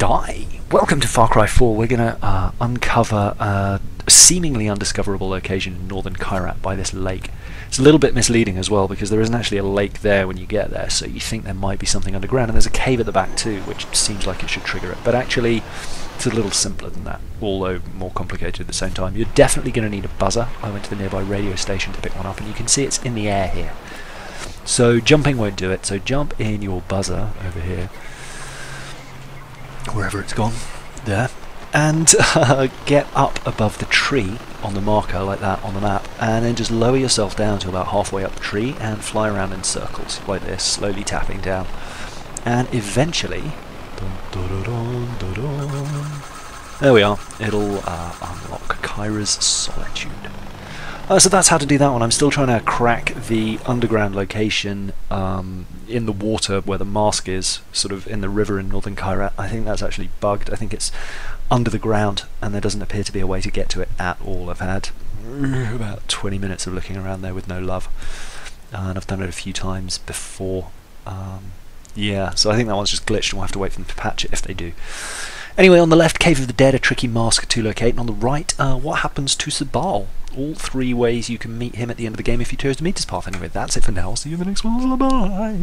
Hi, welcome to Far Cry 4. We're going to uh, uncover a seemingly undiscoverable location in northern Kyrat by this lake. It's a little bit misleading as well because there isn't actually a lake there when you get there, so you think there might be something underground, and there's a cave at the back too, which seems like it should trigger it. But actually, it's a little simpler than that, although more complicated at the same time. You're definitely going to need a buzzer. I went to the nearby radio station to pick one up, and you can see it's in the air here. So jumping won't do it, so jump in your buzzer over here wherever it's gone, there, and uh, get up above the tree on the marker like that on the map, and then just lower yourself down to about halfway up the tree and fly around in circles like this, slowly tapping down, and eventually, there we are. It'll uh, unlock Kyra's Solitude. Uh, so that's how to do that one. I'm still trying to crack the underground location um, in the water where the mask is, sort of in the river in northern Kyrat. I think that's actually bugged. I think it's under the ground and there doesn't appear to be a way to get to it at all. I've had about 20 minutes of looking around there with no love. Uh, and I've done it a few times before. Um, yeah, so I think that one's just glitched and we'll have to wait for them to patch it if they do. Anyway, on the left, Cave of the Dead, a tricky mask to locate, and on the right, uh, what happens to Sabal? All three ways you can meet him at the end of the game if you chose to meet his path. Anyway, that's it for now. I'll see you in the next one. Bye!